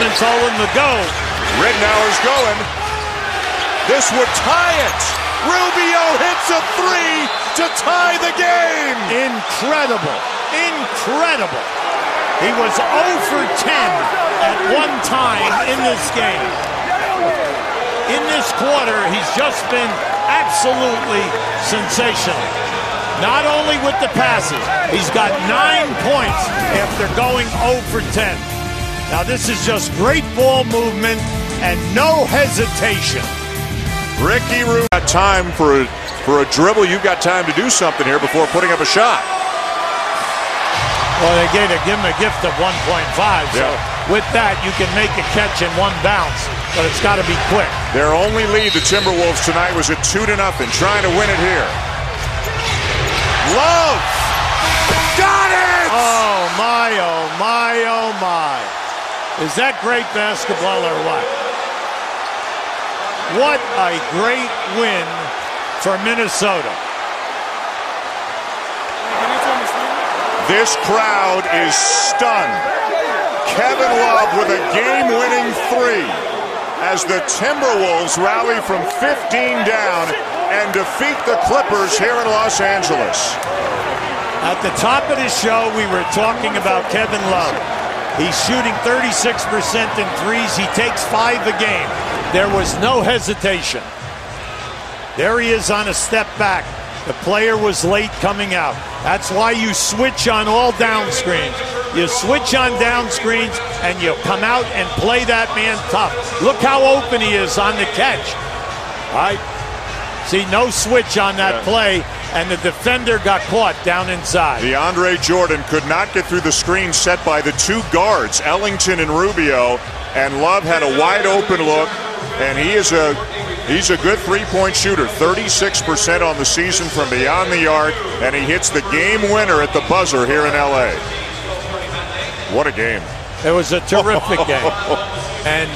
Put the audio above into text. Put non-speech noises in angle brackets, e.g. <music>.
Adelman told him to go. Ridnour's going. This would tie it. Rubio hits a three to tie the game. Incredible. Incredible. He was 0 for 10 at one time in this game. In this quarter, he's just been absolutely sensational. Not only with the passes, he's got nine points after going 0 for 10. Now, this is just great ball movement and no hesitation. Ricky Rubio got time for a, for a dribble. You've got time to do something here before putting up a shot. Well, they gave him a gift of 1.5. So Yeah. with that, you can make a catch in one bounce, but it's got to be quick. Their only lead, the Timberwolves tonight, was at two to nothing, trying to win it here. Love got Is that great basketball or what? What a great win for Minnesota. This crowd is stunned. Kevin Love with a game-winning three as the Timberwolves rally from 15 down and defeat the Clippers here in Los Angeles. At the top of the show, we were talking about Kevin Love. He's shooting 36% in threes. He takes five a game. There was no hesitation. There he is on a step back. The player was late coming out. That's why you switch on all down screens. You switch on down screens and you come out and play that man tough. Look how open he is on the catch. All right. See, no switch on that Yeah. play, and the defender got caught down inside. DeAndre Jordan could not get through the screen set by the two guards, Ellington and Rubio, and Love had a wide open look, and he is a he's a good three-point shooter, 36% on the season from beyond the arc, and he hits the game winner at the buzzer here in LA. What a game. It was a terrific <laughs> game. And